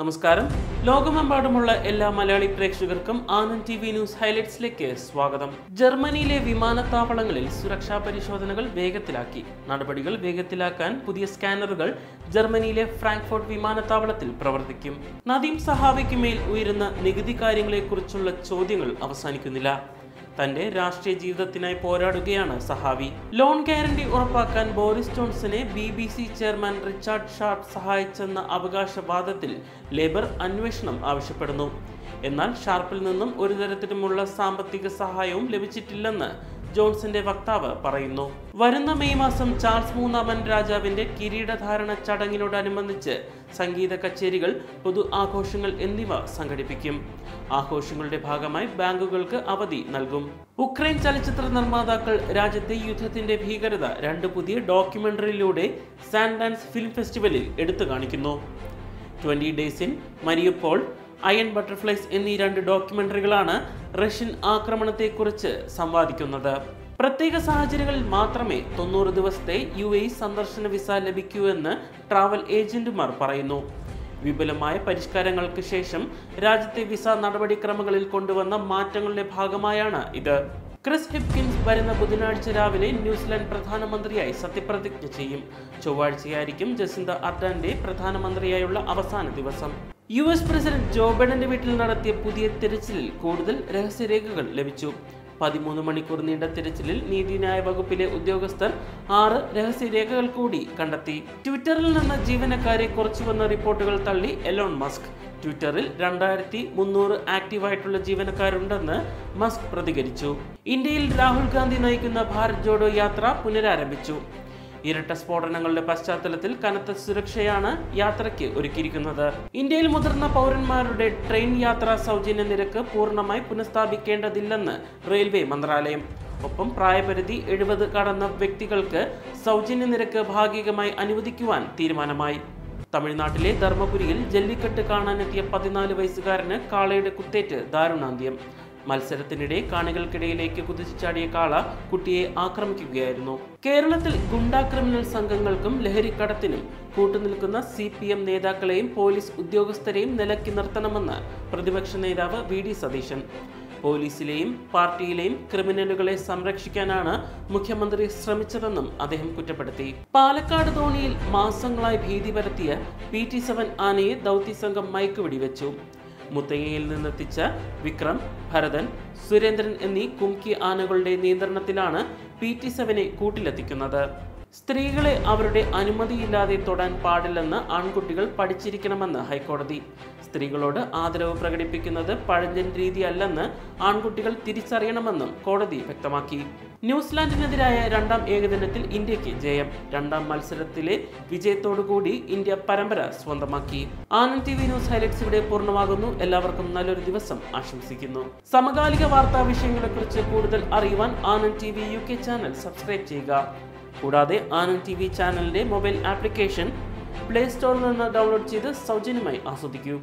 നമസ്കാരം. ലോകമെമ്പാടുമുള്ള എല്ലാ മലയാളി പ്രേക്ഷകർക്കും ആനന്ദ് ടി വി ന്യൂസ് ഹൈലൈറ്റ്സിലേക്ക് സ്വാഗതം. ജർമ്മനിയിലെ വിമാനത്താവളങ്ങളിൽ സുരക്ഷാ പരിശോധനകൾ വേഗത്തിലാക്കി. നടപടികൾ വേഗത്തിലാക്കാൻ പുതിയ സ്കാനറുകൾ ജർമ്മനിയിലെ ഫ്രാങ്ക്ഫോർട്ട് വിമാനത്താവളത്തിൽ പ്രവർത്തിക്കും. നദീം സഹാബയ്ക്ക് മേൽ ഉയരുന്ന നികുതി കാര്യങ്ങളെക്കുറിച്ചുള്ള ചോദ്യങ്ങൾ അവസാനിക്കുന്നില്ല. തന്റെ രാഷ്ട്രീയ ജീവിതത്തിനായി പോരാടുകയാണ് സഹാവി. ലോൺ ഗ്യാരണ്ടി ഉറപ്പാക്കാൻ Boris ജോൺസനെ B B C chairman Richard Sharp സഹായിച്ചെന്ന അവകാശവാദത്തിൽ ലേബർ അന്വേഷണം ആവശ്യപ്പെടുന്നു. എന്നാൽ ഷാർപ്പിൽ നിന്നും ഒരു തരത്തിലുമുള്ള സാമ്പത്തിക സഹായവും ലഭിച്ചിട്ടില്ലെന്ന് ജോൺസന്റെ വക്താവ് പറയുന്നു. വരുന്ന മെയ് മാസം ചാൾസ് മൂന്നാമൻ രാജാവിന്റെ കിരീടധാരണ ചടങ്ങിനോടനുബന്ധിച്ച് സംഗീത കച്ചേരികൾ പൊതു ആഘോഷങ്ങൾ എന്നിവ സംഘടിപ്പിക്കും. ആഘോഷങ്ങളുടെ ഭാഗമായി ബാങ്കുകൾക്ക് അവധി നൽകും. ഉക്രൈൻ ചലച്ചിത്ര നിർമ്മാതാക്കൾ രാജ്യത്തെ യുദ്ധത്തിന്റെ ഭീകരത രണ്ട് പുതിയ ഡോക്യുമെന്ററിയിലൂടെ സാൻഡാൻസ് ഫിലിം ഫെസ്റ്റിവലിൽ എടുത്തു കാണിക്കുന്നു. Twenty days in Mariupol iron butterflies എന്നീ രണ്ട് ഡോക്യുമെന്ററികളാണ് റഷ്യൻ ആക്രമണത്തെക്കുറിച്ച് സംവാദിക്കുന്നത്. പ്രത്യേക സാഹചര്യങ്ങളിൽ മാത്രമേ തൊണ്ണൂറ് ദിവസത്തെ യു എ സന്ദർശന വിസ ലഭിക്കൂ എന്ന് ട്രാവൽ ഏജന്റുമാർ പറയുന്നു. വിപുലമായ പരിഷ്കാരങ്ങൾക്ക് ശേഷം രാജ്യത്തെ വിസ നടപടിക്രമങ്ങളിൽ കൊണ്ടുവന്ന മാറ്റങ്ങളുടെ ഭാഗമായാണ് ഇത്. ക്രിസ് ഹിപ്കിൻസ് വരുന്ന ബുധനാഴ്ച രാവിലെ ന്യൂസിലാൻഡ് പ്രധാനമന്ത്രിയായി സത്യപ്രതിജ്ഞ ചെയ്യും. ചൊവ്വാഴ്ചയായിരിക്കും ജസിന്ത അർഡാന്റെ പ്രധാനമന്ത്രിയായുള്ള അവസാന ദിവസം. യു എസ് പ്രസിഡന്റ് ജോ ബൈഡന്റെ വീട്ടിൽ നടത്തിയ പുതിയ തിരച്ചിലിൽ കൂടുതൽ രഹസ്യരേഖകൾ ലഭിച്ചു. പതിമൂന്ന് മണിക്കൂർ നീണ്ട തിരച്ചിലിൽ നീതിന്യായ വകുപ്പിലെ ഉദ്യോഗസ്ഥർ ആറ് രഹസ്യരേഖകൾ കൂടി കണ്ടെത്തി. ട്വിറ്ററിൽ നിന്ന് ജീവനക്കാരെ കുറച്ചു വന്ന റിപ്പോർട്ടുകൾ തള്ളി എലോൺ മസ്ക്. ട്വിറ്ററിൽ രണ്ടായിരത്തി മുന്നൂറ് ആക്റ്റീവായിട്ടുള്ള ജീവനക്കാരുണ്ടെന്ന് മസ്ക് പ്രതികരിച്ചു. ഇന്ത്യയിൽ രാഹുൽ ഗാന്ധി നയിക്കുന്ന ഭാരത് ജോഡോ യാത്ര പുനരാരംഭിച്ചു. ഇരട്ട സ്ഫോടനങ്ങളുടെ പശ്ചാത്തലത്തിൽ കനത്ത സുരക്ഷയാണ് യാത്രയ്ക്ക് ഒരുക്കിയിരിക്കുന്നത്. ഇന്ത്യയിൽ മുതിർന്ന പൗരന്മാരുടെ ട്രെയിൻ യാത്രാ സൗജന്യ നിരക്ക് പൂർണമായി പുനഃസ്ഥാപിക്കേണ്ടതില്ലെന്ന് റെയിൽവേ മന്ത്രാലയം. ഒപ്പം പ്രായപരിധി എഴുപത് കടന്ന വ്യക്തികൾക്ക് സൗജന്യ നിരക്ക് ഭാഗികമായി അനുവദിക്കുവാൻ തീരുമാനമായി. തമിഴ്നാട്ടിലെ ധർമ്മപുരിയിൽ ജല്ലിക്കെട്ട് കാണാനെത്തിയ പതിനാല് വയസ്സുകാരന് കാളയുടെ കുത്തേറ്റ് ദാരുണാന്ത്യം. മത്സരത്തിനിടെ കാണികൾക്കിടയിലേക്ക് കുതിച്ചുചാടിയ കാള കുട്ടിയെ ആക്രമിക്കുകയായിരുന്നു. കേരളത്തിൽ ഗുണ്ടാ ക്രിമിനൽ സംഘങ്ങൾക്കും ലഹരിക്കടത്തിനും കൂട്ടുനിൽക്കുന്ന സി പി എം നേതാക്കളെയും പോലീസ് ഉദ്യോഗസ്ഥരെയും നിലക്കി നിർത്തണമെന്ന് പ്രതിപക്ഷ നേതാവ് വി ഡി സതീശൻ. പോലീസിലെയും പാർട്ടിയിലെയും ക്രിമിനലുകളെ സംരക്ഷിക്കാനാണ് മുഖ്യമന്ത്രി ശ്രമിച്ചതെന്നും അദ്ദേഹം കുറ്റപ്പെടുത്തി. പാലക്കാട് തോണിയിൽ മാസങ്ങളായി ഭീതി പരത്തിയ പി ടി സെവൻ ആനയെ ദൗത്യസംഘം മയക്കുവെടിവെച്ചു. മുത്തയ്യയിൽ നിന്നെത്തിച്ച വിക്രം ഭരതൻ സുരേന്ദ്രൻ എന്നീ കുംകി ആനകളുടെ നിയന്ത്രണത്തിലാണ് പി ടി സെവനെ കൂട്ടിലെത്തിക്കുന്നത്. സ്ത്രീകളെ അവരുടെ അനുമതിയില്ലാതെ തൊടാൻ പാടില്ലെന്ന് ആൺകുട്ടികൾ പഠിച്ചിരിക്കണമെന്ന് ഹൈക്കോടതി. സ്ത്രീകളോട് ആദരവ് പ്രകടിപ്പിക്കുന്നത് പഴഞ്ചൻ രീതിയല്ലെന്ന് ആൺകുട്ടികൾ തിരിച്ചറിയണമെന്നും കോടതി വ്യക്തമാക്കി. ന്യൂസിലാൻഡിനെതിരായ രണ്ടാം ഏകദിനത്തിൽ ഇന്ത്യയ്ക്ക് ജയം. രണ്ടാം മത്സരത്തിലെ വിജയത്തോടുകൂടി ഇന്ത്യ പരമ്പര സ്വന്തമാക്കി. Anand T V news highlights ഇവിടെ പൂർണമാകുന്നു. എല്ലാവർക്കും നല്ലൊരു ദിവസം ആശംസിക്കുന്നു. സമകാലിക വാർത്താ വിഷയങ്ങളെക്കുറിച്ച് കൂടുതൽ അറിയുവാൻ Anand T V U K channel subscribe ചെയ്യുക. കൂടാതെ ആനന്ദ് ടി വി ചാനലിന്റെ മൊബൈൽ ആപ്ലിക്കേഷൻ പ്ലേ സ്റ്റോറിൽ നിന്ന് ഡൗൺലോഡ് ചെയ്ത് സൗജന്യമായി ആസ്വദിക്കൂ.